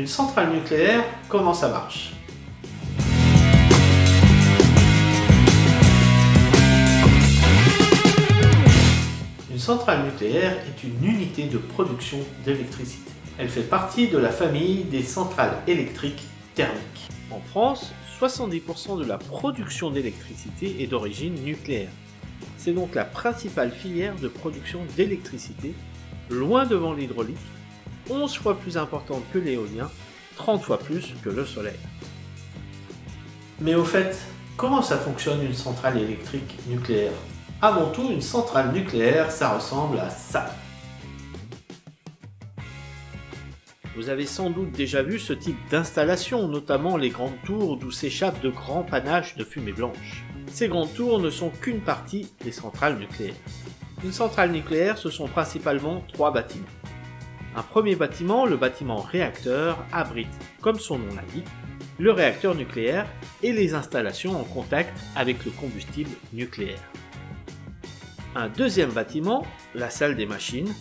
Une centrale nucléaire, comment ça marche? Une centrale nucléaire est une unité de production d'électricité. Elle fait partie de la famille des centrales électriques thermiques. En France, 70% de la production d'électricité est d'origine nucléaire. C'est donc la principale filière de production d'électricité, loin devant l'hydraulique, 11 fois plus importante que l'éolien, 30 fois plus que le soleil. Mais au fait, comment ça fonctionne une centrale électrique nucléaire? Avant tout, une centrale nucléaire, ça ressemble à ça. Vous avez sans doute déjà vu ce type d'installation, notamment les grandes tours d'où s'échappent de grands panaches de fumée blanche. Ces grandes tours ne sont qu'une partie des centrales nucléaires. Une centrale nucléaire, ce sont principalement trois bâtiments. Un premier bâtiment, le bâtiment réacteur, abrite, comme son nom l'indique, le réacteur nucléaire et les installations en contact avec le combustible nucléaire. Un deuxième bâtiment, la salle des machines,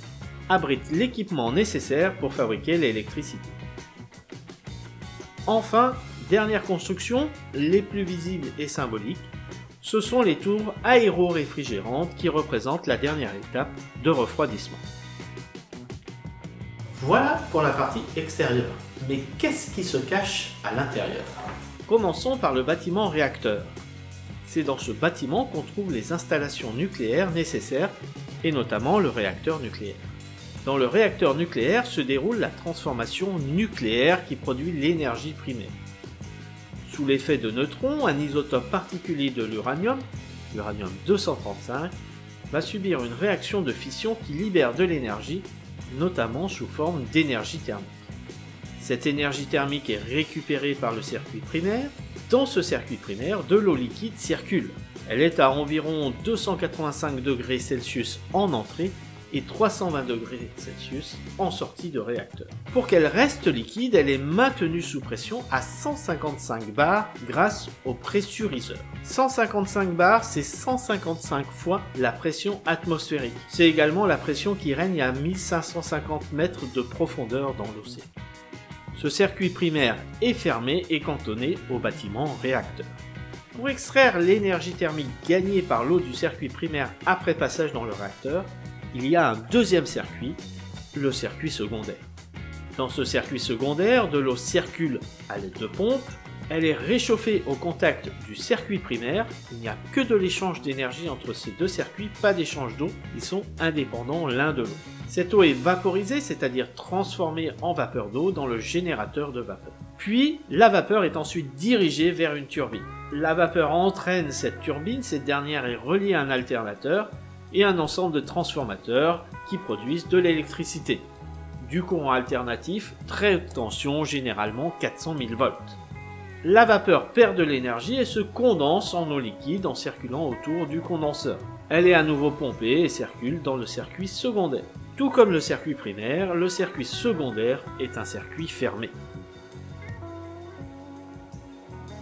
abrite l'équipement nécessaire pour fabriquer l'électricité. Enfin, dernière construction, les plus visibles et symboliques, ce sont les tours aéro-réfrigérantes qui représentent la dernière étape de refroidissement. Voilà pour la partie extérieure. Mais qu'est-ce qui se cache à l'intérieur? Commençons par le bâtiment réacteur. C'est dans ce bâtiment qu'on trouve les installations nucléaires nécessaires, et notamment le réacteur nucléaire. Dans le réacteur nucléaire se déroule la transformation nucléaire qui produit l'énergie primaire. Sous l'effet de neutrons, un isotope particulier de l'uranium, l'uranium 235, va subir une réaction de fission qui libère de l'énergie notamment sous forme d'énergie thermique. Cette énergie thermique est récupérée par le circuit primaire. Dans ce circuit primaire, de l'eau liquide circule. Elle est à environ 285 degrés Celsius en entrée et 320 degrés Celsius en sortie de réacteur. Pour qu'elle reste liquide, elle est maintenue sous pression à 155 bars grâce au pressuriseur. 155 bars, c'est 155 fois la pression atmosphérique. C'est également la pression qui règne à 1550 mètres de profondeur dans l'océan. Ce circuit primaire est fermé et cantonné au bâtiment réacteur. Pour extraire l'énergie thermique gagnée par l'eau du circuit primaire après passage dans le réacteur, il y a un deuxième circuit, le circuit secondaire. Dans ce circuit secondaire, de l'eau circule à l'aide de pompes, elle est réchauffée au contact du circuit primaire, il n'y a que de l'échange d'énergie entre ces deux circuits, pas d'échange d'eau, ils sont indépendants l'un de l'autre. Cette eau est vaporisée, c'est-à-dire transformée en vapeur d'eau dans le générateur de vapeur. Puis, la vapeur est ensuite dirigée vers une turbine. La vapeur entraîne cette turbine, cette dernière est reliée à un alternateur, et un ensemble de transformateurs qui produisent de l'électricité. Du courant alternatif, très haute tension, généralement 400 000 volts. La vapeur perd de l'énergie et se condense en eau liquide en circulant autour du condenseur. Elle est à nouveau pompée et circule dans le circuit secondaire. Tout comme le circuit primaire, le circuit secondaire est un circuit fermé.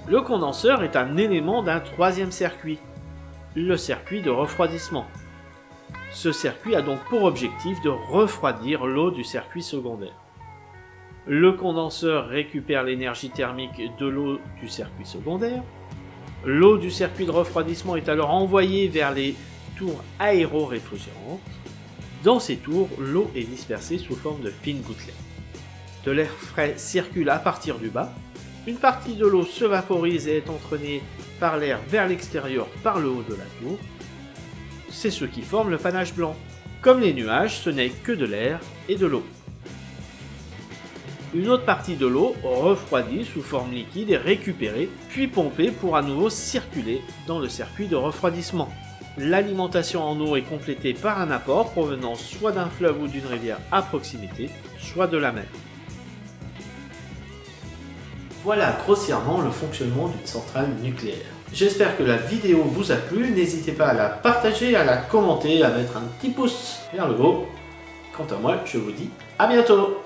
Le condenseur est un élément d'un troisième circuit, le circuit de refroidissement. Ce circuit a donc pour objectif de refroidir l'eau du circuit secondaire. Le condenseur récupère l'énergie thermique de l'eau du circuit secondaire. L'eau du circuit de refroidissement est alors envoyée vers les tours aéro-réfrigérantes. Dans ces tours, l'eau est dispersée sous forme de fines gouttelettes. De l'air frais circule à partir du bas. Une partie de l'eau se vaporise et est entraînée par l'air vers l'extérieur par le haut de la tour c'est ce qui forme le panache blanc. Comme les nuages, ce n'est que de l'air et de l'eau. Une autre partie de l'eau, refroidie sous forme liquide, est récupérée, puis pompée pour à nouveau circuler dans le circuit de refroidissement. L'alimentation en eau est complétée par un apport provenant soit d'un fleuve ou d'une rivière à proximité, soit de la mer. Voilà grossièrement le fonctionnement d'une centrale nucléaire. J'espère que la vidéo vous a plu. N'hésitez pas à la partager, à la commenter, à mettre un petit pouce vers le haut. Quant à moi, je vous dis à bientôt